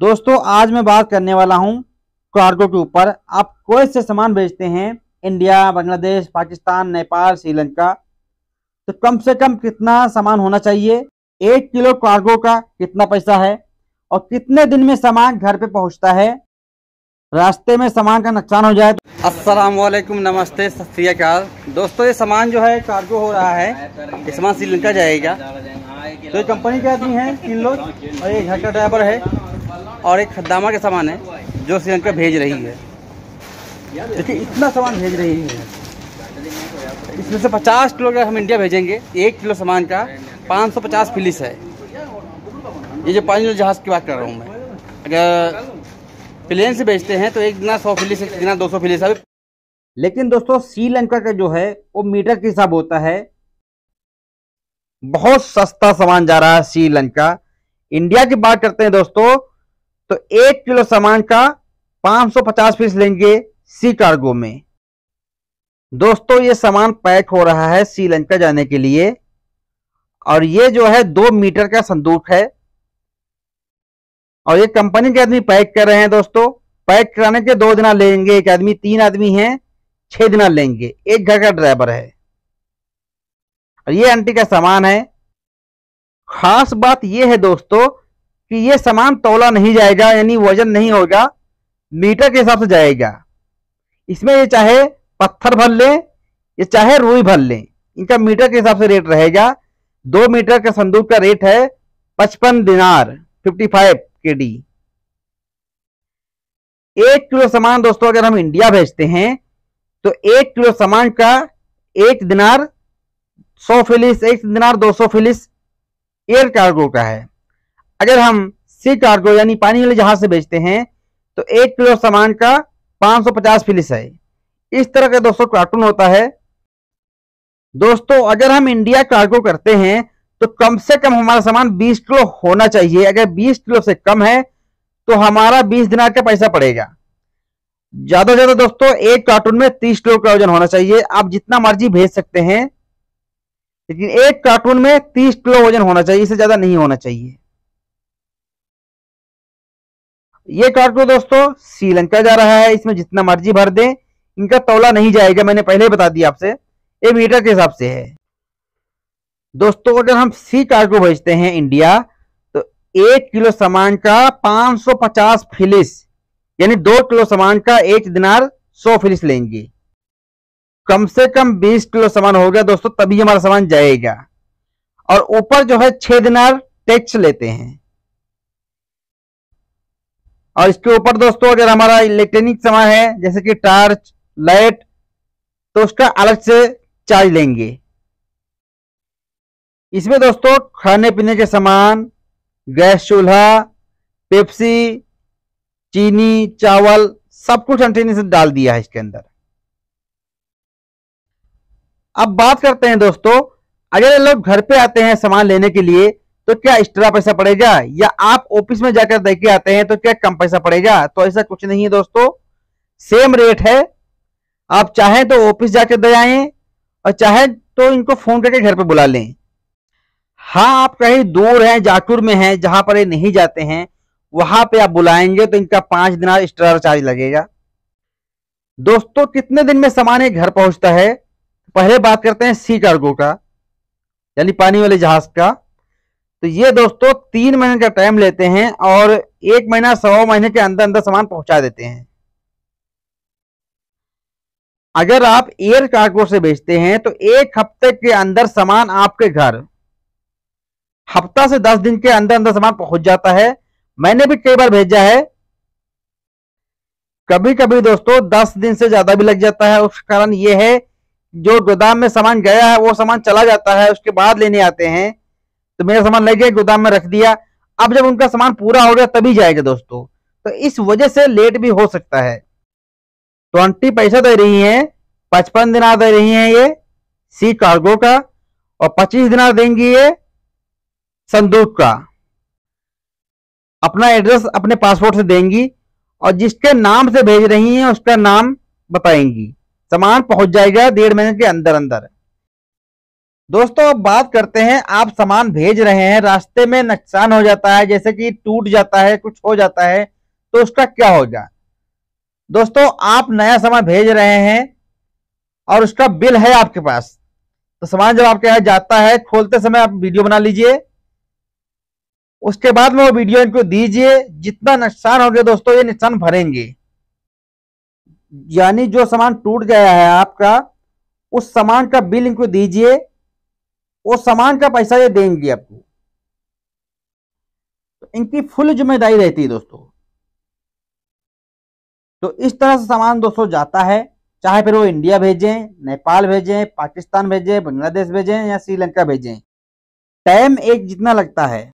दोस्तों, आज मैं बात करने वाला हूँ कार्गो के ऊपर। आप कोई से सामान भेजते हैं? इंडिया, बांग्लादेश, पाकिस्तान, नेपाल, श्रीलंका। तो कम से कम कितना सामान होना चाहिए? एक किलो कार्गो का कितना पैसा है? और कितने दिन में सामान घर पे पहुँचता है? रास्ते में सामान का नुकसान हो जाए तो अस्सलाम वालेकुम नमस्ते सत दोस्तों, ये सामान जो है, कार्गो हो रहा है। ये सामान श्रीलंका जाएगा। तो ये कंपनी के आदमी है? तीन लोग। और ये घर का ड्राइवर है। और एक खद्दामा का सामान है, जो श्रीलंका भेज रही है। देखिए, इतना सामान भेज रही है। इसमें से 50 किलो हम इंडिया भेजेंगे, एक किलो सामान का 550 फिलिस है। ये जो पानी जहाज़ की बात कर रहा हूँ मैं। अगर प्लेन से भेजते हैं तो एक दिना सौ फिलिस, एक दिना दो सौ फिलिस, अभी लेकिन दोस्तों श्रीलंका का जो है, वो मीटर के हिसाब होता है। बहुत सस्ता सामान जा रहा है श्रीलंका इंडिया की बात करते हैं दोस्तों तो एक किलो सामान का 550 पीस लेंगे सी कार्गो में। दोस्तों, ये सामान पैक हो रहा है श्रीलंका जाने के लिए। और ये जो है दो मीटर का संदूक है। और ये कंपनी के आदमी पैक कर रहे हैं दोस्तों। पैक कराने के दो दिन लेंगे, एक आदमी, तीन आदमी हैं, छह दिन लेंगे। एक घर का ड्राइवर है। और ये आंटी का सामान है। खास बात ये है दोस्तों कि ये सामान तोला नहीं जाएगा, यानी वज़न नहीं होगा, मीटर के हिसाब से जाएगा। इसमें ये चाहे पत्थर भर लें, ये चाहे रुई भर लें, इनका मीटर के हिसाब से रेट रहेगा। दो मीटर का संदूक का रेट है पचपन दिनार फिफ्टी फाइव के डी एक किलो सामान दोस्तों, अगर हम इंडिया भेजते हैं तो एक किलो सामान का एक दिनार सौ फिलिस, एक दिनार दो सौ फिलिस एयर कार्गो का है। अगर हम सी कार्गो यानी पानी वाले जहाज़ से बेचते हैं तो एक किलो सामान का 550 फिलिस है। इस तरह का दोस्तों कार्टून होता है। दोस्तों, अगर हम इंडिया कार्गो करते हैं तो कम से कम हमारा सामान 20 किलो होना चाहिए। अगर 20 किलो से कम है तो हमारा 20 दिनार का पैसा पड़ेगा। ज़्यादा से ज़्यादा दोस्तों, एक कार्टून में 30 किलो का वज़न होना चाहिए। आप जितना मर्ज़ी भेज सकते हैं, लेकिन एक कार्टून में 30 किलो वज़न होना चाहिए। इससे ज़्यादा नहीं होना चाहिए। ये कार्गो दोस्तों, श्रीलंका जा रहा है, इसमें जितना मर्ज़ी भर दें। इनका तौला नहीं जाएगा, मैंने पहले ही बता दिया आपसे। ये मीटर के हिसाब से है। दोस्तों, अगर हम सी कार्गो भेजते हैं इंडिया तो एक किलो सामान का 550 फिलिस, यानी दो किलो सामान का एक दिनार सौ फिलिस लेंगे। कम से कम 20 किलो सामान हो गया दोस्तों, तभी हमारा सामान जाएगा। और ऊपर जो है छह दिनार टैक्स लेते हैं। और इसके ऊपर दोस्तों, अगर हमारा इलेक्ट्रॉनिक सामान है, जैसे कि टार्च, लाइट तो उसका अलग से चार्ज लेंगे। इसमें दोस्तों खाने पीने के सामान, गैस चूल्हा, पेप्सी, चीनी, चावल, सब कुछ अंटीनी से डाल दिया है इसके अंदर। अब बात करते हैं दोस्तों, अगर लोग घर पे आते हैं सामान लेने के लिए तो क्या एक्स्ट्रा पैसा पड़ेगा? या आप ऑफ़िस में जाकर दे के आते हैं तो क्या कम पैसा पड़ेगा? तो ऐसा कुछ नहीं है दोस्तों। सेम रेट है। आप चाहें तो ऑफ़िस जाकर दे आए और चाहे तो इनको फ़ोन करके घर पे बुला लें। हाँ आप कहीं दूर हैं जाटुर में हैं, जहाँ पर ये नहीं जाते हैं, वहाँ पे आप बुलाएँगे तो इनका पाँच दिन एक्स्ट्रा चार्ज लगेगा। दोस्तों, कितने दिन में सामान ये घर पहुँचता है? पहले बात करते हैं सी कार्गो का, यानी पानी वाले जहाज़ का। तो ये दोस्तों तीन महीने का टाइम लेते हैं और एक महीना, सवा महीने के अंदर अंदर सामान पहुँचा देते हैं। अगर आप एयर कार्गो से बेचते हैं तो एक हफ़्ते के अंदर सामान आपके घर, हफ़्ता से दस दिन के अंदर अंदर सामान पहुँच जाता है। मैंने भी कई बार भेजा है। कभी कभी दोस्तों दस दिन से ज़्यादा भी लग जाता है। उसका कारण यह है, जो गोदाम में सामान गया है, वो सामान चला जाता है, उसके बाद लेने आते हैं। तो मेरा सामान ले गए गोदाम में रख दिया। अब जब उनका सामान पूरा हो गया, तभी जाएगा दोस्तों। तो इस वजह से लेट भी हो सकता है। ट्वेंटी पैसा दे रही है, पचपन दिन दे रही है ये, सी कार्गो का, और पच्चीस दिन देंगी ये, संदूक का। अपना एड्रेस अपने पासपोर्ट से देंगी, और जिसके नाम से भेज रही हैं, उसका नाम बताएँगी। सामान पहुँच जाएगा डेढ़ महीने के अंदर अंदर दोस्तों, अब बात करते हैं, आप सामान भेज रहे हैं, रास्ते में नुकसान हो जाता है, जैसे कि टूट जाता है, कुछ हो जाता है तो उसका क्या होगा दोस्तों, आप नया सामान भेज रहे हैं और उसका बिल है आपके पास। तो सामान जब आपके यहाँ जाता है, खोलते समय आप वीडियो बना लीजिए। उसके बाद में वो वीडियो इनको दीजिए। जितना नुकसान हो गया दोस्तों, ये नुकसान भरेंगे। यानी जो सामान टूट गया है आपका, उस सामान का बिल इनको दीजिए। वो सामान का पैसा ये देंगे आपको। तो इनकी फुल ज़िम्मेदारी रहती है दोस्तों। तो इस तरह से सामान दोस्तों जाता है, चाहे फिर वो इंडिया भेजें, नेपाल भेजें, पाकिस्तान भेजें, बांग्लादेश भेजें या श्रीलंका भेजें। टाइम एक जितना लगता है।